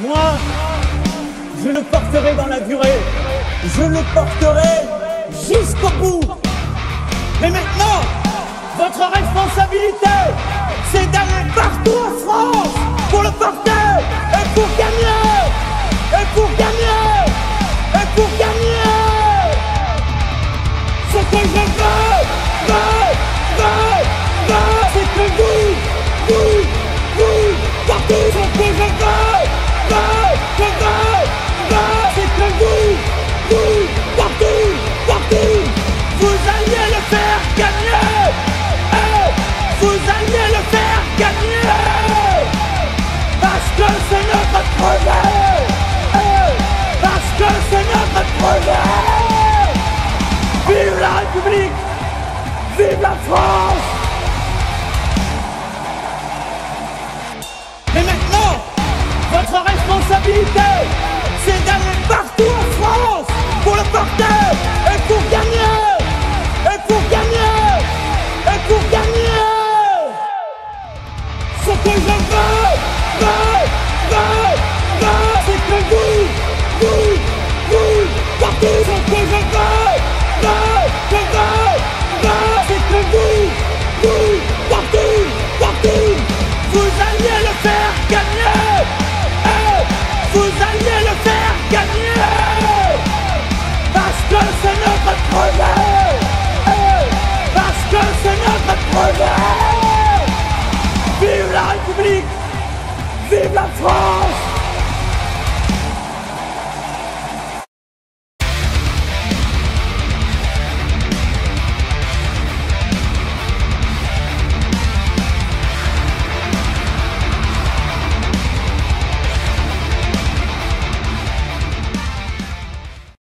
Moi, je le porterai dans la durée. Je le porterai jusqu'au bout. Mais maintenant, votre responsabilité, c'est d'aller partout en France pour le porter et pour gagner. Et pour gagner. Et pour gagner. Ce que je veux, veux, veux, veux, c'est que vous, vous, vous, partez. Vive la République! Vive la France! Mais maintenant, votre responsabilité, c'est d'aller partout en France pour le porter et pour gagner! Et pour gagner! Et pour gagner! Ce que je veux, Parce que c'est notre projet. Vive la République. Vive la France.